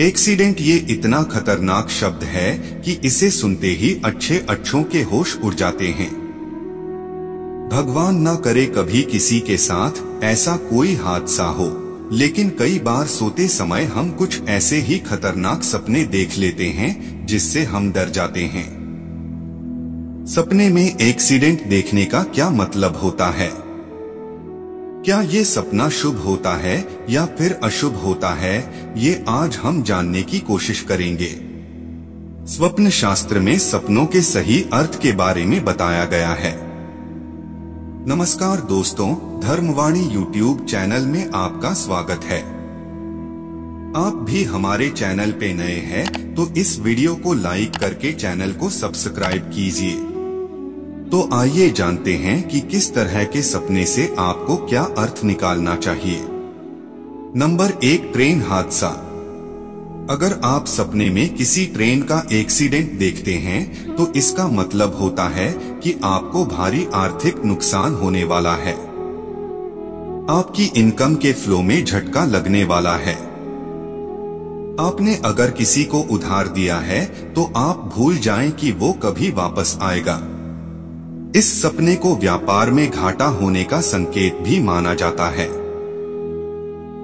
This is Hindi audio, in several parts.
एक्सीडेंट ये इतना खतरनाक शब्द है कि इसे सुनते ही अच्छे अच्छों के होश उड़ जाते हैं। भगवान न करे कभी किसी के साथ ऐसा कोई हादसा हो, लेकिन कई बार सोते समय हम कुछ ऐसे ही खतरनाक सपने देख लेते हैं, जिससे हम डर जाते हैं। सपने में एक्सीडेंट देखने का क्या मतलब होता है? क्या ये सपना शुभ होता है या फिर अशुभ होता है? ये आज हम जानने की कोशिश करेंगे। स्वप्न शास्त्र में सपनों के सही अर्थ के बारे में बताया गया है। नमस्कार दोस्तों, धर्मवाणी यूट्यूब चैनल में आपका स्वागत है। आप भी हमारे चैनल पे नए हैं तो इस वीडियो को लाइक करके चैनल को सब्सक्राइब कीजिए। तो आइए जानते हैं कि किस तरह के सपने से आपको क्या अर्थ निकालना चाहिए। नंबर एक, ट्रेन हादसा। अगर आप सपने में किसी ट्रेन का एक्सीडेंट देखते हैं तो इसका मतलब होता है कि आपको भारी आर्थिक नुकसान होने वाला है। आपकी इनकम के फ्लो में झटका लगने वाला है। आपने अगर किसी को उधार दिया है तो आप भूल जाएँ कि वो कभी वापस आएगा। इस सपने को व्यापार में घाटा होने का संकेत भी माना जाता है।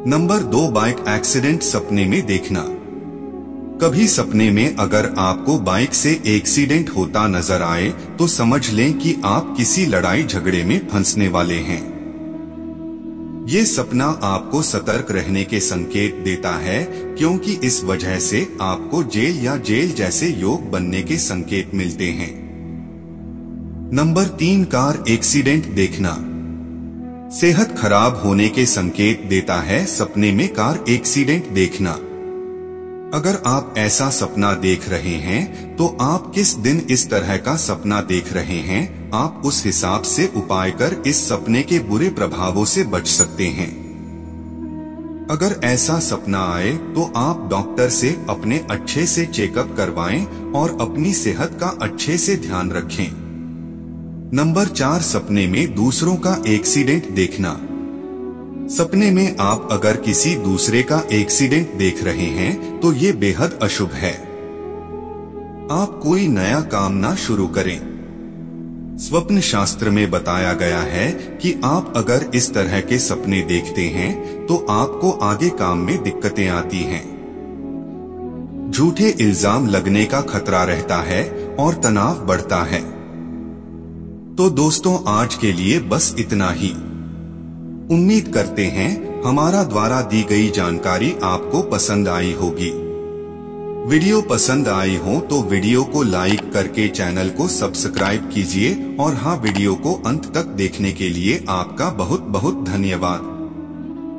नंबर दो, बाइक एक्सीडेंट सपने में देखना। कभी सपने में अगर आपको बाइक से एक्सीडेंट होता नज़र आए तो समझ लें कि आप किसी लड़ाई झगड़े में फंसने वाले हैं। ये सपना आपको सतर्क रहने के संकेत देता है, क्योंकि इस वजह से आपको जेल या जेल जैसे योग बनने के संकेत मिलते हैं। नंबर तीन कार एक्सीडेंट देखना। सेहत खराब होने के संकेत देता है सपने में कार एक्सीडेंट देखना। अगर आप ऐसा सपना देख रहे हैं तो आप किस दिन इस तरह का सपना देख रहे हैं? आप उस हिसाब से उपाय कर इस सपने के बुरे प्रभावों से बच सकते हैं। अगर ऐसा सपना आए तो आप डॉक्टर से अपने अच्छे से चेकअप करवाएँ और अपनी सेहत का अच्छे से ध्यान रखें। नंबर चार, सपने में दूसरों का एक्सीडेंट देखना। सपने में आप अगर किसी दूसरे का एक्सीडेंट देख रहे हैं तो ये बेहद अशुभ है। आप कोई नया काम ना शुरू करें। स्वप्न शास्त्र में बताया गया है कि आप अगर इस तरह के सपने देखते हैं तो आपको आगे काम में दिक्कतें आती हैं। झूठे इल्ज़ाम लगने का खतरा रहता है और तनाव बढ़ता है। तो दोस्तों, आज के लिए बस इतना ही। उम्मीद करते हैं, हमारा द्वारा दी गई जानकारी आपको पसंद आई होगी। वीडियो पसंद आई हो तो वीडियो को लाइक करके चैनल को सब्सक्राइब कीजिए और हाँ वीडियो को अंत तक देखने के लिए आपका बहुत बहुत धन्यवाद।